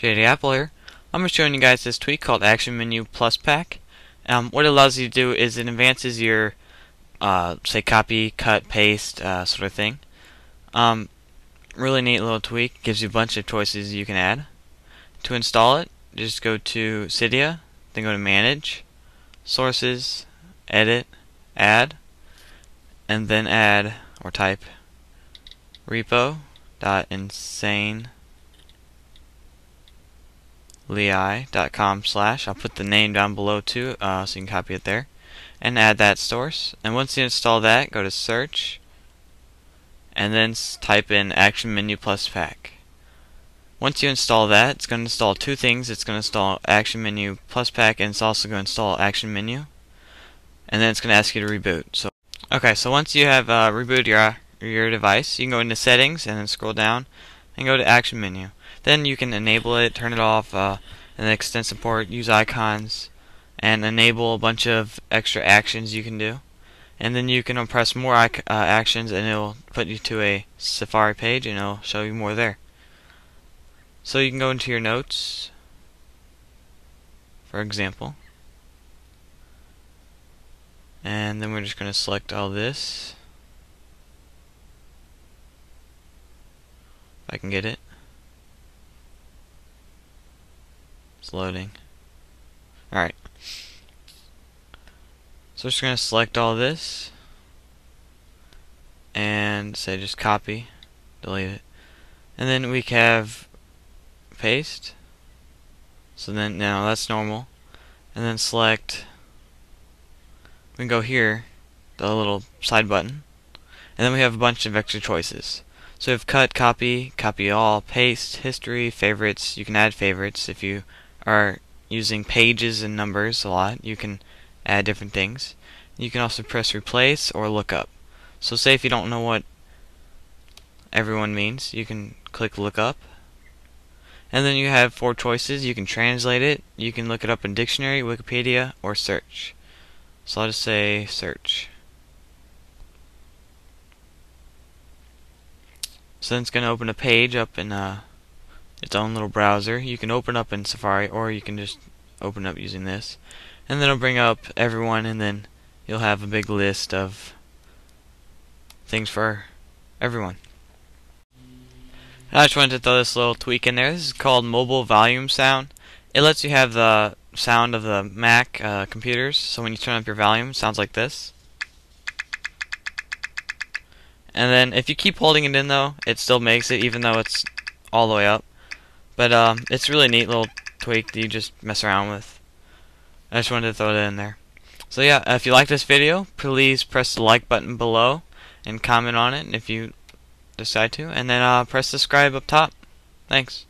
JD Apple here. I'm showing you guys this tweak called Action Menu Plus Pack. Um, what it allows you to do is it advances your, uh, say, copy, cut, paste, uh, sort of thing. Um, really neat little tweak. Gives you a bunch of choices you can add. To install it, just go to Cydia, then go to Manage, Sources, Edit, Add, and then add or type repo.insane lei.com slash. I'll put the name down below too, uh, so you can copy it there. And add that source. And once you install that, go to search. And then type in Action Menu Plus Pack. Once you install that, it's going to install two things. It's going to install Action Menu Plus Pack, and it's also going to install Action Menu. And then it's going to ask you to reboot. So, okay, so once you have uh, rebooted your your device, you can go into Settings and then scroll down and go to Action Menu. Then you can enable it, turn it off, uh, and then extend support, use icons, and enable a bunch of extra actions you can do. And then you can press more uh, actions and it'll put you to a Safari page and it'll show you more there. So you can go into your notes, for example. And then we're just going to select all this. If I can get it. It's loading. Alright. So we're just going to select all this and say just copy, delete it. And then we have paste. So then now that's normal. And then select we can go here, the little side button. And then we have a bunch of extra choices. So we have cut, copy, copy all, paste, history, favorites. You can add favorites if you are using pages and numbers a lot, you can add different things. You can also press replace or look up. So say if you don't know what everyone means, you can click look up. And then you have four choices. You can translate it, you can look it up in dictionary, Wikipedia, or search. So I'll just say search. So then it's going to open a page up in uh, its own little browser. You can open up in Safari or you can just open up using this. And then it'll bring up everyone and then you'll have a big list of things for everyone. I just wanted to throw this little tweak in there. This is called Mobile Volume Sound. It lets you have the sound of the Mac uh, computers. So when you turn up your volume, it sounds like this. And then if you keep holding it in though, it still makes it even though it's all the way up. But um, it's really neat little tweak that you just mess around with. I just wanted to throw that in there. So yeah, if you like this video, please press the like button below and comment on it if you decide to. And then uh, press subscribe up top. Thanks.